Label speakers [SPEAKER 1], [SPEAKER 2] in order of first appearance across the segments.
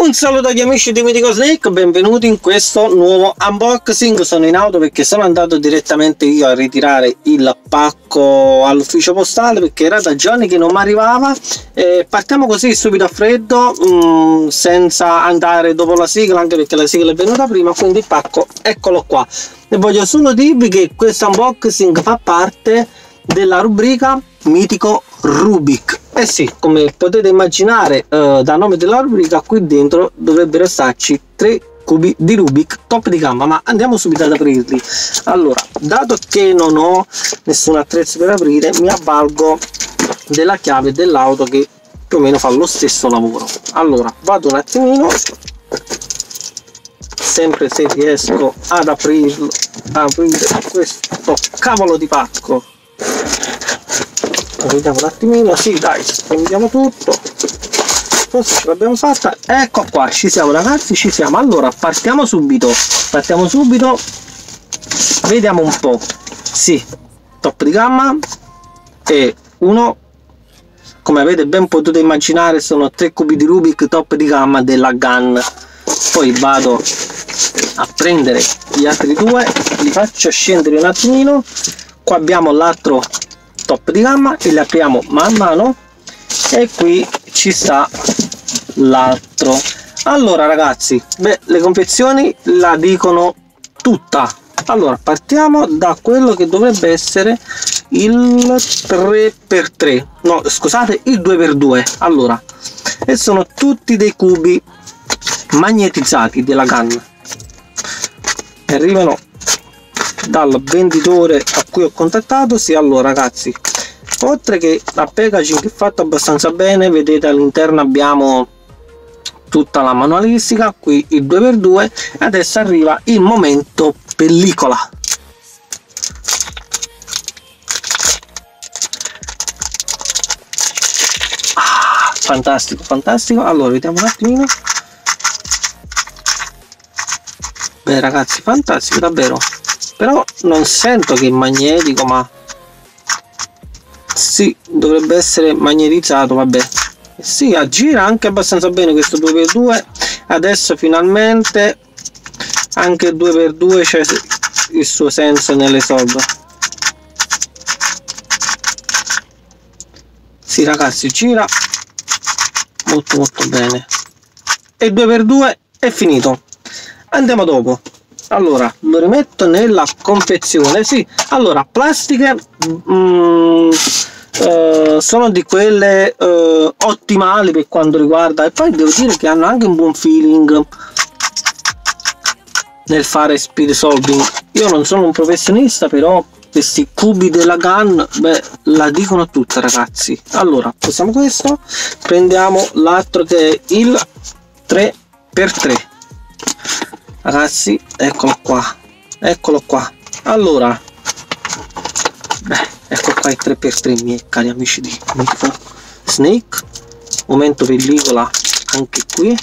[SPEAKER 1] Un saluto agli amici di Mythical Snake, benvenuti in questo nuovo unboxing. Sono in auto perché sono andato direttamente io a ritirare il pacco all'ufficio postale perché era da giorni che non mi arrivava. Partiamo così subito a freddo, mm, senza andare dopo la sigla, anche perché la sigla è venuta prima, quindi il pacco eccolo qua. E voglio solo dirvi che questo unboxing fa parte della rubrica Mitico Rubik eh sì, come potete immaginare eh, dal nome della rubrica, qui dentro dovrebbero starci tre cubi di Rubik top di gamma, ma andiamo subito ad aprirli. Allora, dato che non ho nessun attrezzo per aprire, mi avvalgo della chiave dell'auto che più o meno fa lo stesso lavoro. Allora, vado un attimino, sempre se riesco ad aprirlo, aprire questo cavolo di pacco vediamo un attimino sì dai prendiamo tutto. Forse ce l'abbiamo fatta. Ecco qua ci siamo ragazzi ci siamo. Allora partiamo subito. Partiamo subito. Vediamo un po. Sì top di gamma. E uno come avete ben potuto immaginare sono tre cubi di Rubik top di gamma della GAN. Poi vado a prendere gli altri due. Li faccio scendere un attimino. Qua abbiamo l'altro top di gamma e le apriamo man mano e qui ci sta l'altro. Allora ragazzi beh le confezioni la dicono tutta. Allora partiamo da quello che dovrebbe essere il 3x3 no scusate il 2x2 allora e sono tutti dei cubi magnetizzati della GAN arrivano dal venditore a cui ho contattato sì allora ragazzi oltre che la packaging è fatta abbastanza bene vedete all'interno abbiamo tutta la manualistica qui il 2x2 e adesso arriva il momento pellicola. Ah, fantastico fantastico. Allora vediamo un attimino. Beh ragazzi fantastico davvero però non sento che è magnetico ma sì dovrebbe essere magnetizzato vabbè. Sì aggira anche abbastanza bene questo 2x2 adesso finalmente anche il 2x2 c'è il suo senso nelle solde sì ragazzi gira molto molto bene. E il 2x2 è finito. Andiamo dopo allora lo rimetto nella confezione sì. Allora plastiche mm, eh, sono di quelle eh, ottimali per quanto riguarda e poi devo dire che hanno anche un buon feeling nel fare speed solving. Io non sono un professionista però questi cubi della gun beh la dicono tutta ragazzi. Allora possiamo questo. Prendiamo l'altro che è il 3x3 ragazzi eccolo qua. Eccolo qua. Allora. Beh ecco qua i 3x3 miei cari amici di Micro Snake. Momento pellicola anche qui.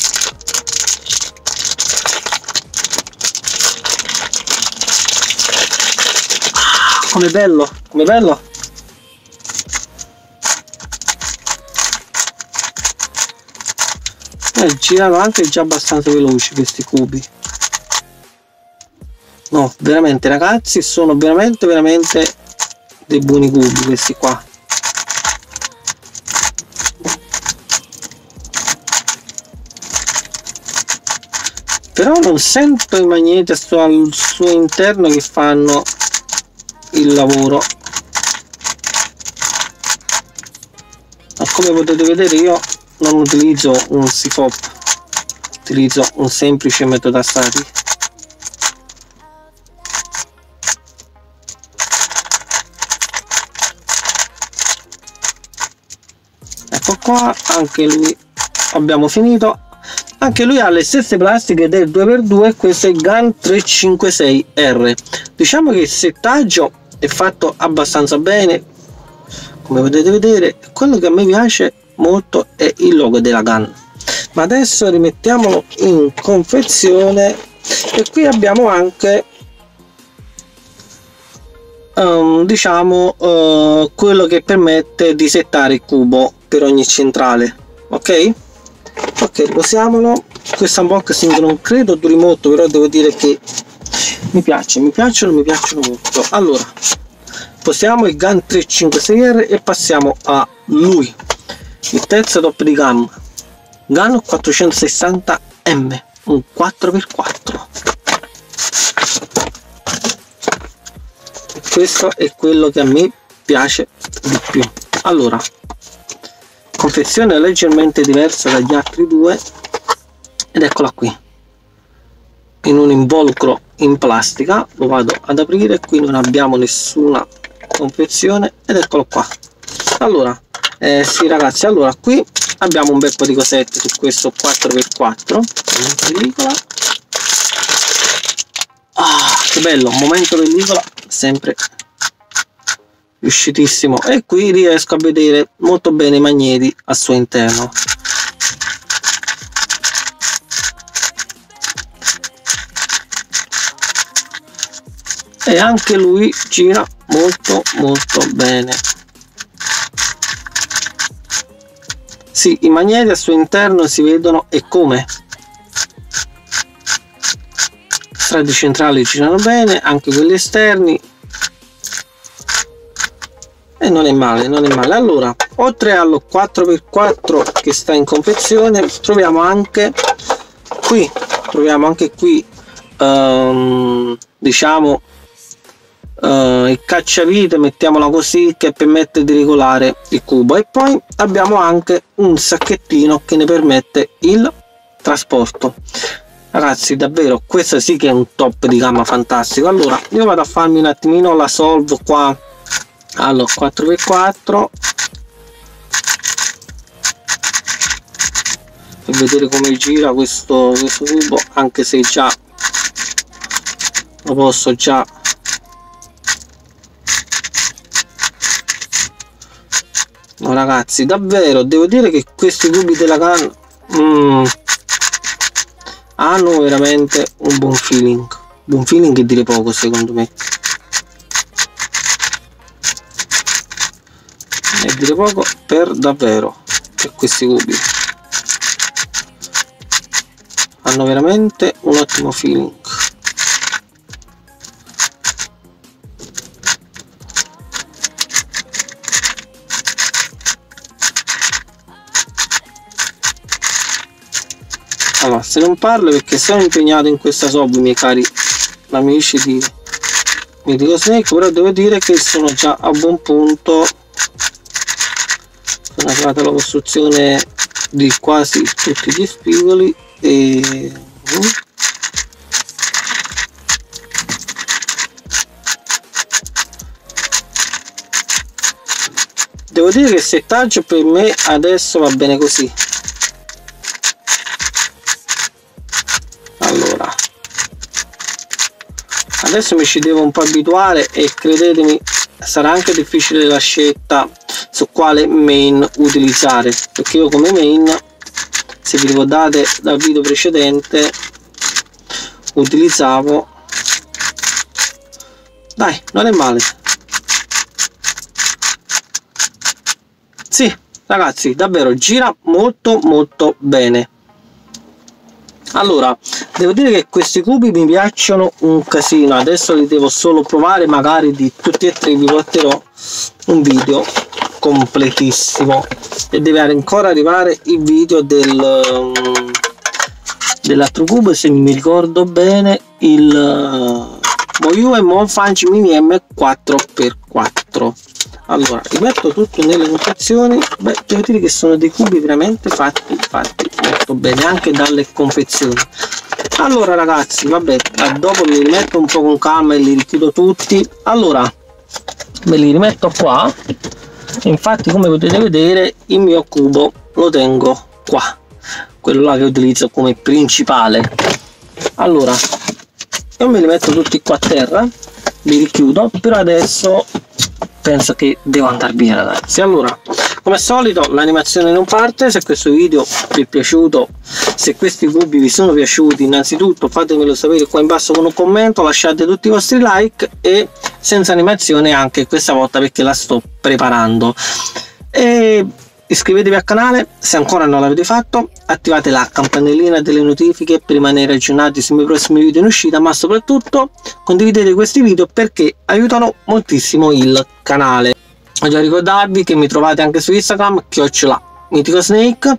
[SPEAKER 1] Ah, come bello come bello. Eh, girano anche già abbastanza veloci questi cubi no veramente ragazzi sono veramente veramente dei buoni cubi questi qua. Però non sento i magneti al suo interno che fanno il lavoro. Ma come potete vedere io non utilizzo un sifop utilizzo un semplice metodo statico qua anche lui abbiamo finito. Anche lui ha le stesse plastiche del 2x2 questo è il GAN 356R diciamo che il settaggio è fatto abbastanza bene come potete vedere. Quello che a me piace molto è il logo della GAN ma adesso rimettiamolo in confezione e qui abbiamo anche um, diciamo uh, quello che permette di settare il cubo per ogni centrale ok? Ok posiamolo. Questo unboxing non credo duri molto però devo dire che mi piace mi piacciono mi piacciono molto. Allora posiamo il GAN 356R e passiamo a lui. Il terzo top di gamma. GAN 460M un 4x4 questo è quello che a me piace di più. Allora confezione leggermente diversa dagli altri due ed eccola qui. In un involucro in plastica lo vado ad aprire qui non abbiamo nessuna confezione ed eccolo qua. Allora eh, sì ragazzi allora qui abbiamo un bel po' di cosette su questo 4x4 pellicola. Ah che bello momento pellicola sempre riuscitissimo. E qui riesco a vedere molto bene i magneti al suo interno. E anche lui gira molto molto bene. Sì i magneti al suo interno si vedono e come? Strati centrali girano bene anche quelli esterni e non è male non è male. Allora oltre allo 4x4 che sta in confezione troviamo anche qui troviamo anche qui um, diciamo uh, il cacciavite mettiamola così che permette di regolare il cubo. E poi abbiamo anche un sacchettino che ne permette il trasporto. Ragazzi davvero questo sì che è un top di gamma fantastico. Allora io vado a farmi un attimino la solvo qua allo 4x4 per vedere come gira questo, questo cubo anche se già lo posso già no ragazzi davvero devo dire che questi cubi della canna mm, hanno veramente un buon feeling. Buon feeling e dire poco secondo me e dire poco per davvero per questi cubi. Hanno veramente un ottimo feeling. Allora se non parlo perché sono impegnato in questa sub miei cari amici di Mythico Snake però devo dire che sono già a buon punto sono arrivata alla costruzione di quasi tutti gli spigoli e devo dire che il settaggio per me adesso va bene così. Allora. Adesso mi ci devo un po' abituare e credetemi sarà anche difficile la scelta su quale main utilizzare perché io come main se vi ricordate dal video precedente utilizzavo dai non è male. Sì ragazzi davvero gira molto molto bene allora devo dire che questi cubi mi piacciono un casino. Adesso li devo solo provare magari di tutti e tre vi porterò un video completissimo. E deve ancora arrivare il video del um, dell'altro cubo se mi ricordo bene il uh, Moyu e Mini M4x4 allora rimetto tutto nelle confezioni. Beh devo dire che sono dei cubi veramente fatti fatti molto bene anche dalle confezioni. Allora ragazzi vabbè dopo li rimetto un po' con calma e li richiudo tutti. Allora me li rimetto qua. Infatti come potete vedere il mio cubo lo tengo qua quello là che utilizzo come principale. Allora io me li metto tutti qua a terra li richiudo. Però adesso penso che devo andare via ragazzi allora come al solito l'animazione non parte. Se questo video vi è piaciuto se questi cubi vi sono piaciuti innanzitutto fatemelo sapere qua in basso con un commento lasciate tutti i vostri like e senza animazione anche questa volta perché la sto preparando. E iscrivetevi al canale se ancora non l'avete fatto, attivate la campanellina delle notifiche per rimanere aggiornati sui miei prossimi video in uscita, ma soprattutto condividete questi video perché aiutano moltissimo il canale. Voglio ricordarvi che mi trovate anche su Instagram, chiocciola Mitico Snake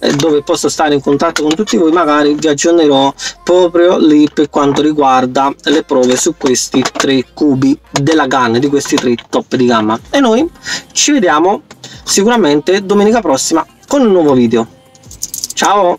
[SPEAKER 1] eh, dove posso stare in contatto con tutti voi magari vi aggiornerò proprio lì per quanto riguarda le prove su questi tre cubi della gun di questi tre top di gamma e noi ci vediamo sicuramente domenica prossima con un nuovo video. Ciao